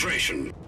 Concentration.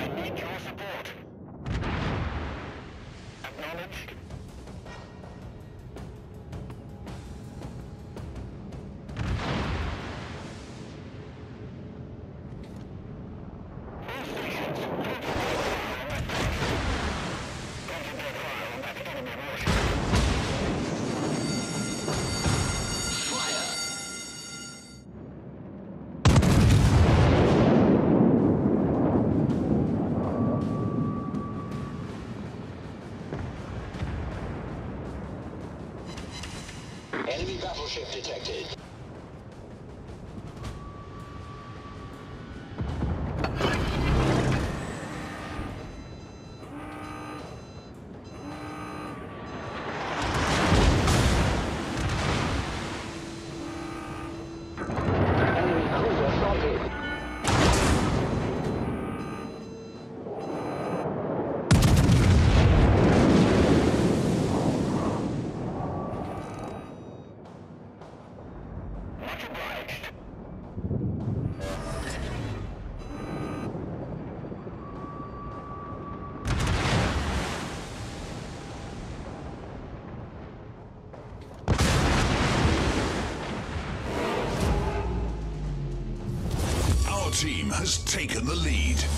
I need your support. Acknowledged. has taken the lead.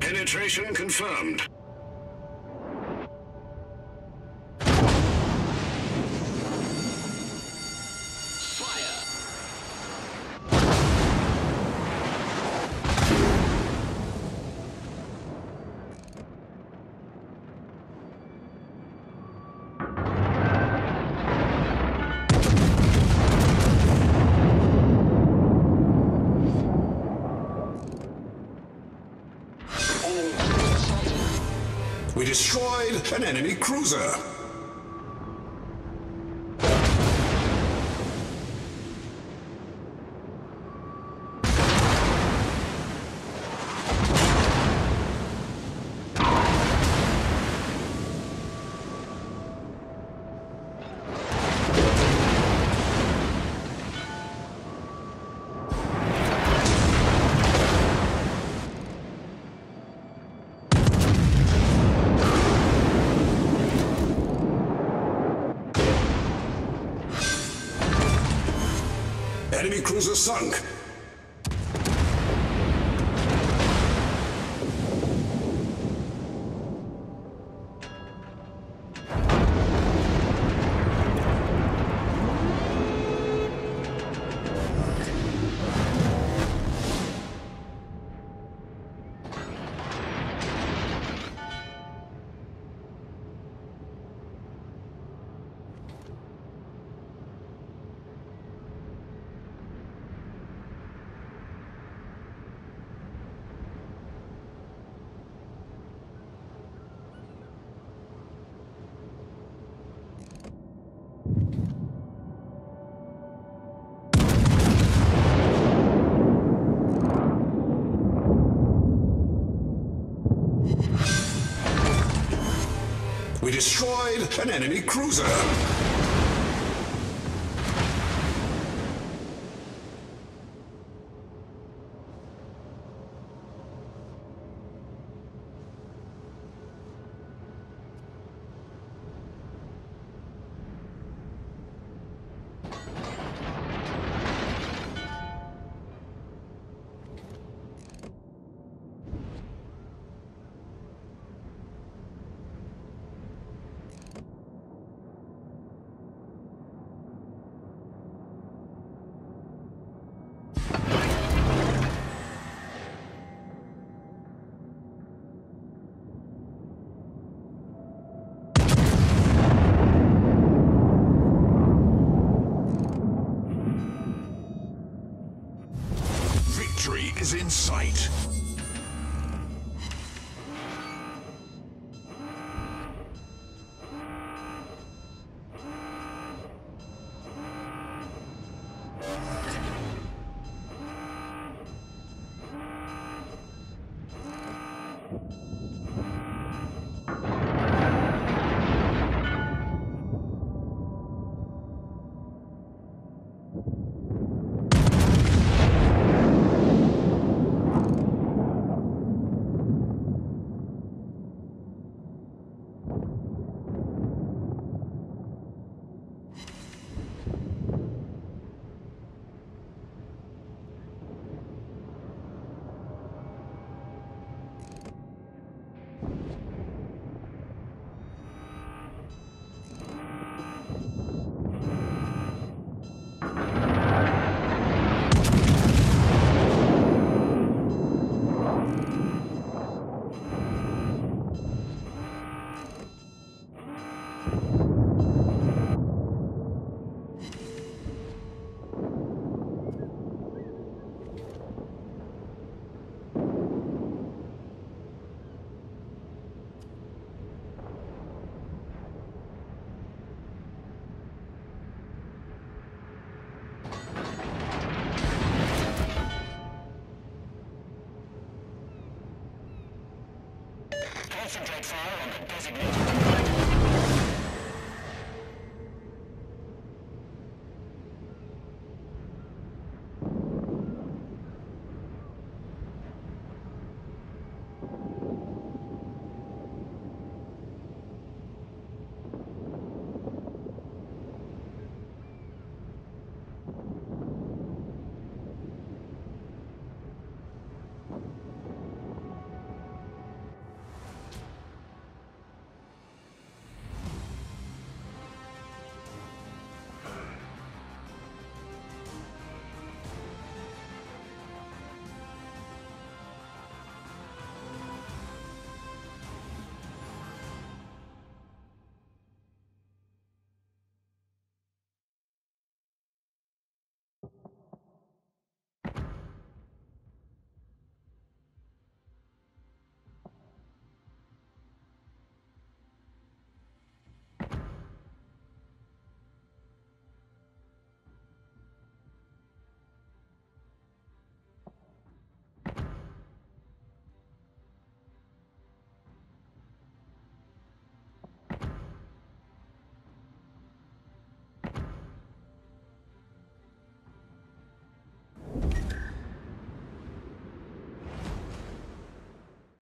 Penetration confirmed. We destroyed an enemy cruiser. Enemy cruiser sunk. Destroyed an enemy cruiser.